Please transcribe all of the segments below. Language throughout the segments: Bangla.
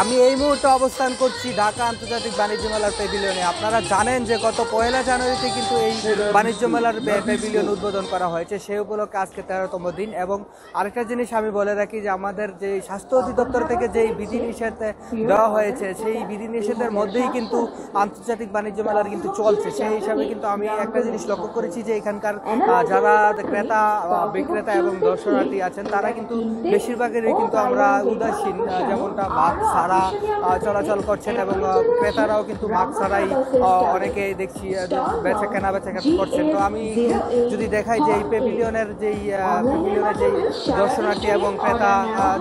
আমি এই মুহূর্তে অবস্থান করছি ঢাকা আন্তর্জাতিক বাণিজ্য মেলার প্যাভিলিয়নে আপনারা জানেন যে গত পয়লা জানুয়ারিতে কিন্তু এই বাণিজ্য মেলার প্যাভিলিয়ন উদ্বোধন করা হয়েছে। সেই উপলক্ষে আজকে তেরোতম দিন এবং আরেকটা জিনিস আমি বলে রাখি যে আমাদের যে স্বাস্থ্য অধিদপ্তর থেকে যেই বিধিনিষেধ দেওয়া হয়েছে সেই বিধিনিষেধের মধ্যেই কিন্তু আন্তর্জাতিক বাণিজ্য মেলার কিন্তু চলছে। সেই হিসাবে কিন্তু আমি একটা জিনিস লক্ষ্য করেছি যে এখানকার যারা ক্রেতা বিক্রেতা এবং দর্শনার্থী আছেন তারা কিন্তু বেশিরভাগেরই কিন্তু আমরা উদাসীন যেমনটা মাস্ক আহ, চলাচল করছেন এবং ক্রেতারাও কিন্তু মাস্ক ছাড়াই অনেকে দেখছি বেচা কেনা বেচা কেনা করছেন। তো আমি যদি দেখাই যে এই পেভিলিয়নের যেই পেভিলিয়নের যেই দর্শনার্থী এবং ক্রেতা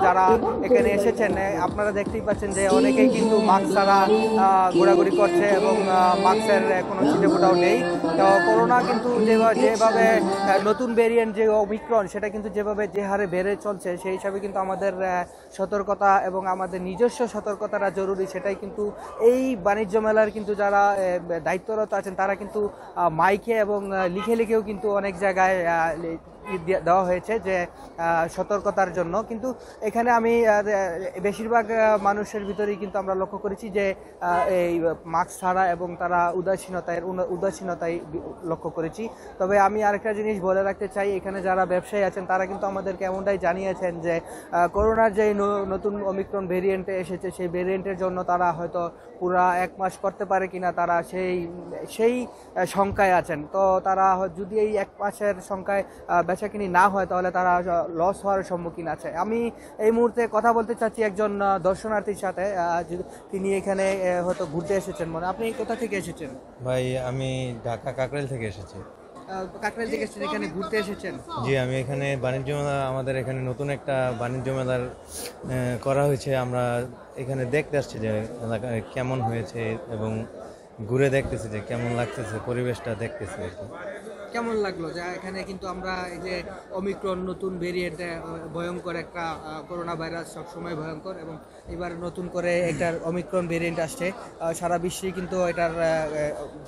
যারা এখানে এসেছেন আপনারা দেখতেই পাচ্ছেন যে অনেকেই কিন্তু মাস্ক ছাড়া ঘোরাঘুরি করছে এবং মাস্কের কোনো ছিটেফোটাও নেই। তো করোনা কিন্তু যেভাবে নতুন ভেরিয়েন্ট যে অমিক্রণ সেটা কিন্তু যেভাবে যে হারে বেড়ে চলছে সেই হিসাবে কিন্তু আমাদের সতর্কতা এবং আমাদের নিজস্ব সতর্কতাটা জরুরি, সেটাই কিন্তু এই বাণিজ্য মেলার কিন্তু যারা দায়িত্বরত আছেন, তারা কিন্তু মাইকে এবং লিখে লিখেও কিন্তু অনেক জায়গায় দেওয়া হয়েছে যে সতর্কতার জন্য। কিন্তু এখানে আমি বেশিরভাগ মানুষের ভিতরেই কিন্তু আমরা লক্ষ্য করেছি যে এই মাস্ক ছাড়া এবং তারা উদাসীনতায় উদাসীনতায় লক্ষ্য করেছি। তবে আমি আরেকটা জিনিস বলে রাখতে চাই, এখানে যারা ব্যবসায়ী আছেন, তারা কিন্তু আমাদেরকে এমনটাই জানিয়েছেন যে করোনার যে নতুন অমিক্রণ ভেরিয়েন্টে এসেছে, সেই ভেরিয়েন্টের জন্য তারা হয়তো পুরা এক মাস করতে পারে কিনা, তারা সেই সেই শঙ্কায় আছেন। তো তারা যদি এই এক মাসের সংখ্যায় বেচাকিনি না হয় তাহলে তারা লস হওয়ার সম্মুখীন আছে। আমি এই মুহূর্তে কথা বলতে চাচ্ছি একজন দর্শনার্থীর সাথে তিনি এখানে হয়তো ঘুরতে এসেছেন মানে আপনি কোথা থেকে এসেছেন? ভাই আমি ঢাকা কাকরাইল থেকে এসেছি। কাকরাইল থেকে এসেছেন এখানে ঘুরতে এসেছেন? জি আমি এখানে বাণিজ্য মেলা আমাদের এখানে নতুন একটা বাণিজ্য মেলার করা হয়েছে। আমরা এখানে দেখতে আসছি যে এলাকায় কেমন হয়েছে এবং ঘুরে দেখতেছি যে কেমন লাগতেছে পরিবেশটা দেখতেছি আর কি। কেমন লাগল? যে এখানে কিন্তু আমরা এই যে অমিক্রন নতুন ভেরিয়েন্ট ভয়ঙ্কর একটা করোনা ভাইরাস সবসময় ভয়ঙ্কর এবং এবার নতুন করে এটার অমিক্রন ভেরিয়েন্ট আসছে। সারা বিশ্বে কিন্তু এটার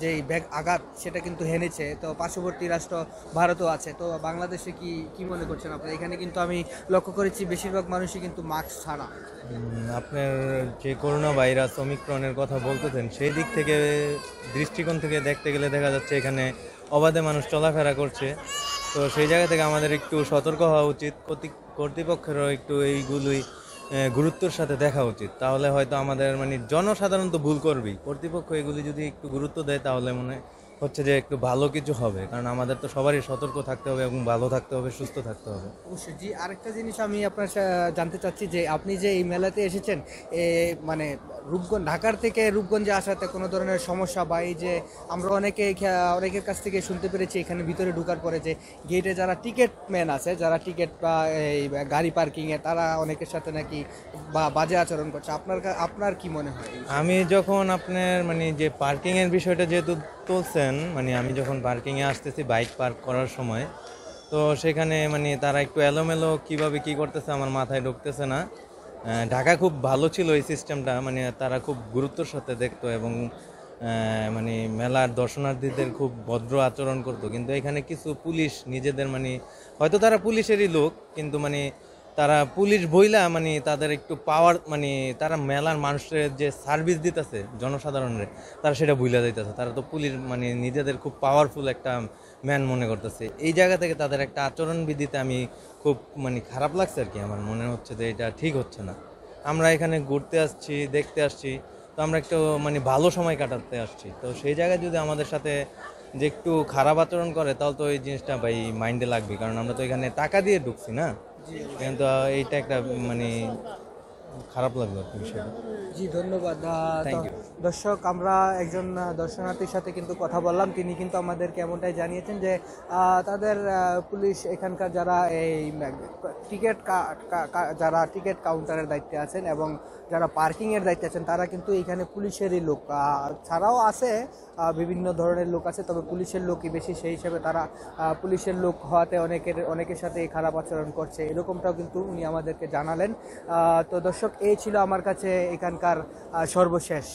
যেই ব্যাগ আঘাত সেটা কিন্তু হেনেছে। তো পার্শ্ববর্তী রাষ্ট্র ভারতও আছে। তো বাংলাদেশে কি কি মনে করছেন আপনারা এখানে কিন্তু আমি লক্ষ্য করেছি বেশিরভাগ মানুষই কিন্তু মাস্ক ছাড়া। আপনার যে করোনা ভাইরাস অমিক্রনের কথা বলতেছেন সেই দিক থেকে দৃষ্টিকোণ থেকে দেখতে গেলে দেখা যাচ্ছে এখানে অবাধে মানুষ চলাফেরা করছে। তো সেই জায়গা থেকে আমাদের একটু সতর্ক হওয়া উচিত। কর্তৃপক্ষেরও একটু এইগুলোই গুরুত্বর সাথে দেখা উচিত। তাহলে হয়তো আমাদের মানে জনসাধারণ তো ভুল করবেই। কর্তৃপক্ষ এগুলি যদি একটু গুরুত্ব দেয় তাহলে মনে হচ্ছে যে একটু ভালো কিছু হবে কারণ আমাদের তো সবারই সতর্ক থাকতে হবে এবং ভালো থাকতে হবে সুস্থ থাকতে হবে। অবশ্যই। জি আরেকটা জিনিস আমি আপনার জানতে চাচ্ছি যে আপনি যে এই মেলাতে এসেছেন এ, মানে রূপগঞ্জ ঢাকার থেকে রূপগঞ্জে আসাতে কোনো ধরনের সমস্যা বা এই যে আমরা অনেকে অনেকের কাছ থেকে শুনতে পেরেছি এখানে ভিতরে ঢুকার পরে যে গেটে যারা টিকিট ম্যান আছে যারা টিকিট বা এই গাড়ি পার্কিংয়ে তারা অনেকের সাথে নাকি বা বাজে আচরণ করছে। আপনার আপনার কি মনে হয় আমি যখন আপনার মানে যে পার্কিংয়ের বিষয়টা যেহেতু তুলছেন মানে আমি যখন পার্কিংয়ে আসতেছি বাইক পার্ক করার সময়, তো সেখানে মানে তারা একটু এলোমেলো কীভাবে কি করতেছে আমার মাথায় ঢুকতেছে না। ঢাকা খুব ভালো ছিল এই সিস্টেমটা মানে তারা খুব গুরুত্বর সাথে দেখতো এবং মানে মেলার দর্শনার্থীদের খুব ভদ্র আচরণ করতো। কিন্তু এখানে কিছু পুলিশ নিজেদের মানে হয়তো তারা পুলিশেরই লোক, কিন্তু মানে তারা পুলিশ বইলা মানে তাদের একটু পাওয়ার মানে তারা মেলার মানুষের যে সার্ভিস দিতেছে জনসাধারণের, তারা সেটা ভুলে যাইতেছে। তারা তো পুলিশ মানে নিজেদের খুব পাওয়ারফুল একটা ম্যান মনে করতেছে। এই জায়গা থেকে তাদের একটা আচরণ বিধিতে আমি খুব মানে খারাপ লাগছে আর কি। আমার মনে হচ্ছে যে এটা ঠিক হচ্ছে না। আমরা এখানে ঘুরতে আসছি, দেখতে আসছি, তো আমরা একটু মানে ভালো সময় কাটাতে আসছি। তো সেই জায়গায় যদি আমাদের সাথে যে একটু খারাপ আচরণ করে, তাহলে তো এই জিনিসটা ভাই মাইন্ডে লাগবে। কারণ আমরা তো এখানে টাকা দিয়ে ঢুকছি না। কিন্তু এইটা একটা মানে খারাপ লাগল আর কি বিষয়টা। জি ধন্যবাদ. দর্শক আমরা একজন দর্শনার্থীর সাথে কিন্তু কথা বললাম। তিনি কিন্তু আমাদেরকে এমনটাই জানিয়েছেন যে তাদের পুলিশ এখানকার যারা এই টিকিট যারা টিকিট কাউন্টারের দায়িত্বে আছেন এবং যারা পার্কিংয়ের দায়িত্বে আছেন তারা কিন্তু এখানে পুলিশেরই লোক। ছাড়াও আছে বিভিন্ন ধরনের লোক আছে তবে পুলিশের লোকই বেশি। সেই হিসেবে তারা পুলিশের লোক হওয়াতে অনেকের অনেকের সাথে খারাপ আচরণ করছে। এরকমটাও কিন্তু উনি আমাদেরকে জানালেন। তো দর্শক এই ছিল আমার কাছে এখানকার সর্বশেষ।